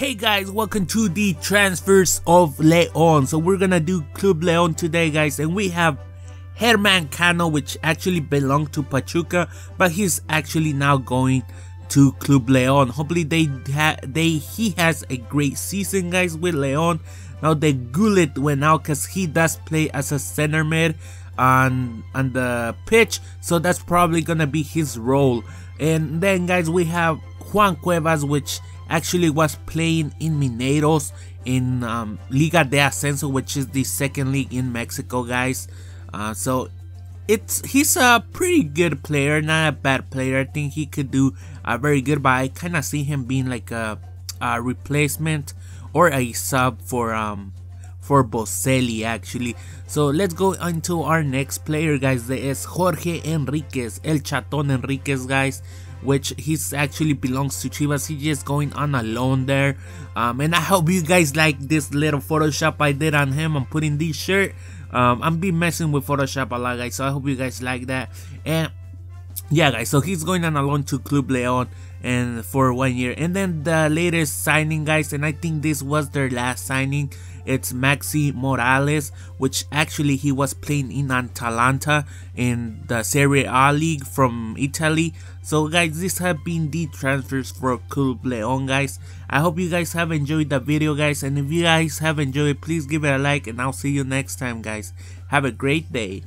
Hey guys, welcome to the transfers of Leon. So we're gonna do Club Leon today guys and we have Germán Cano which actually belonged to Pachuca but he's actually now going to Club Leon. Hopefully they they he has a great season guys with Leon. Now the Gullit went out because he does play as a center mid on on the pitch so that's probably gonna be his role. And then guys we have Juan Cuevas which actually was playing in Mineros in um, Liga de Ascenso, which is the second league in Mexico, guys. Uh, so it's he's a pretty good player, not a bad player. I think he could do uh, very good, but I kind of see him being like a, a, replacement or a sub for um for Boselli actually. So let's go into our next player, guys. That is Jorge Enriquez, El Chaton Enriquez, guys which he's actually belongs to Chivas. He's just going on a loan there. Um, and I hope you guys like this little Photoshop I did on him. I'm putting this shirt. Um, I'm be messing with Photoshop a lot, guys. So I hope you guys like that. And yeah, guys. So he's going on a loan to Club Leon and for one year. And then the latest signing, guys. And I think this was their last signing. It's Maxi morales which actually he was playing in Atalanta in the Serie A league from Italy. So guys, this have been the transfers for Club Leon guys. I hope you guys have enjoyed the video guys and if you guys have enjoyed please give it a like and I'll see you next time guys. Have a great day.